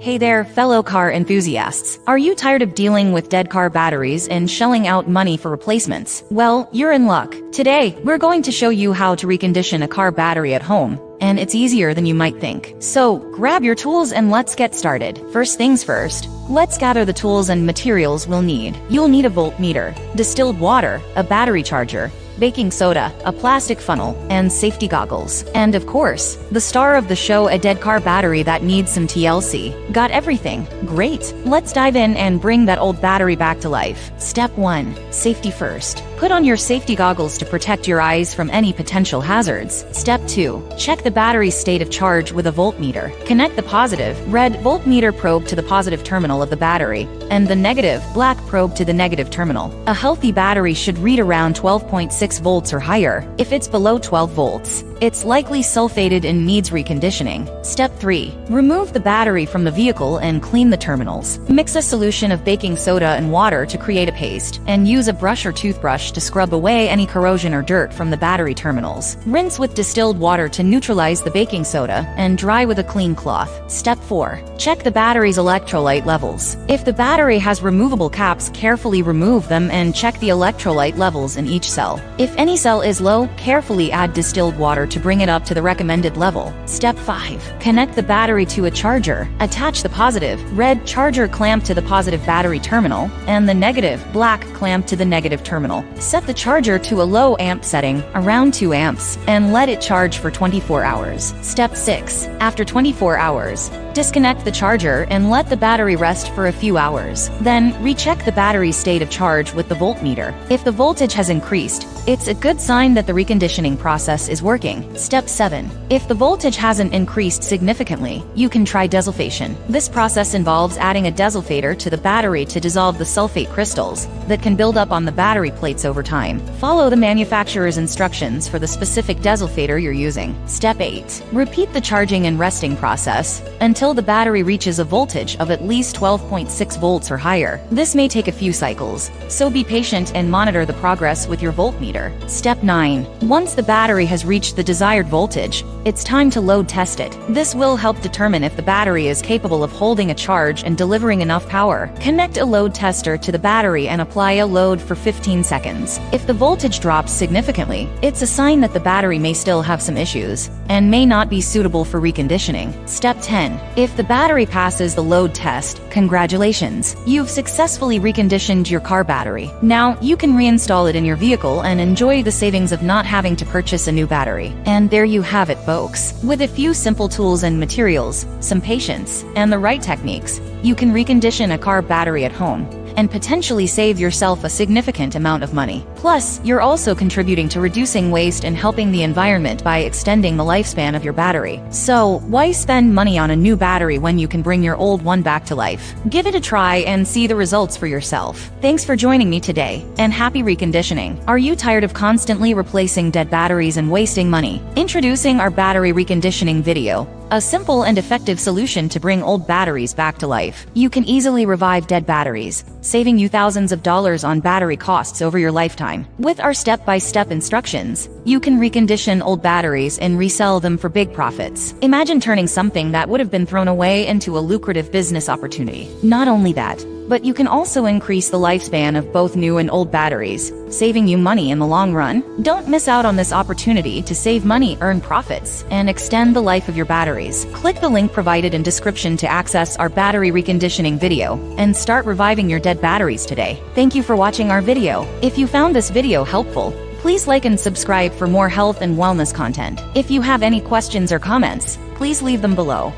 Hey there, fellow car enthusiasts. Are you tired of dealing with dead car batteries and shelling out money for replacements? Well, you're in luck. Today, we're going to show you how to recondition a car battery at home. And it's easier than you might think. So, grab your tools and let's get started. First things first, let's gather the tools and materials we'll need. You'll need a voltmeter, distilled water, a battery charger, baking soda, a plastic funnel, and safety goggles. And of course, the star of the show a dead car battery that needs some TLC. Got everything? Great! Let's dive in and bring that old battery back to life. Step 1. Safety first. Put on your safety goggles to protect your eyes from any potential hazards. Step 2. Check the battery's state of charge with a voltmeter. Connect the positive, red voltmeter probe to the positive terminal of the battery, and the negative, black probe to the negative terminal. A healthy battery should read around 12.6 volts or higher. If it's below 12 volts, it's likely sulfated and needs reconditioning. Step 3. Remove the battery from the vehicle and clean the terminals. Mix a solution of baking soda and water to create a paste, and use a brush or toothbrush to scrub away any corrosion or dirt from the battery terminals. Rinse with distilled water to neutralize the baking soda, and dry with a clean cloth. Step 4. Check the battery's electrolyte levels. If the battery has removable caps, carefully remove them and check the electrolyte levels in each cell. If any cell is low, carefully add distilled water to bring it up to the recommended level. Step 5. Connect the battery to a charger. Attach the positive, red charger clamp to the positive battery terminal, and the negative, black clamp to the negative terminal. Set the charger to a low amp setting, around 2 amps, and let it charge for 24 hours. Step 6. After 24 hours, disconnect the charger and let the battery rest for a few hours. Then, recheck the battery's state of charge with the voltmeter. If the voltage has increased, it's a good sign that the reconditioning process is working. Step 7. If the voltage hasn't increased significantly, you can try desulfation. This process involves adding a desulfator to the battery to dissolve the sulfate crystals that can build up on the battery plates over time. Follow the manufacturer's instructions for the specific desulfator you're using. Step 8. Repeat the charging and resting process until the battery reaches a voltage of at least 12.6 volts or higher. This may take a few cycles, so be patient and monitor the progress with your voltmeter. Step 9. Once the battery has reached the desired voltage, it's time to load test it. This will help determine if the battery is capable of holding a charge and delivering enough power. Connect a load tester to the battery and apply a load for 15 seconds. If the voltage drops significantly, it's a sign that the battery may still have some issues and may not be suitable for reconditioning. Step 10. If the battery passes the load test, congratulations! You've successfully reconditioned your car battery. Now, you can reinstall it in your vehicle and enjoy the savings of not having to purchase a new battery. And there you have it, folks. With a few simple tools and materials, some patience, and the right techniques, you can recondition a car battery at home and potentially save yourself a significant amount of money. Plus, you're also contributing to reducing waste and helping the environment by extending the lifespan of your battery. So, why spend money on a new battery when you can bring your old one back to life? Give it a try and see the results for yourself. Thanks for joining me today, and happy reconditioning. Are you tired of constantly replacing dead batteries and wasting money? Introducing our battery reconditioning video. A simple and effective solution to bring old batteries back to life. You can easily revive dead batteries, saving you thousands of dollars on battery costs over your lifetime. With our step-by-step instructions, you can recondition old batteries and resell them for big profits. Imagine turning something that would have been thrown away into a lucrative business opportunity. Not only that, but you can also increase the lifespan of both new and old batteries, saving you money in the long run. Don't miss out on this opportunity to save money, earn profits, and extend the life of your batteries. Click the link provided in description to access our battery reconditioning video and start reviving your dead batteries today. Thank you for watching our video. If you found this video helpful, please like and subscribe for more health and wellness content. If you have any questions or comments, please leave them below.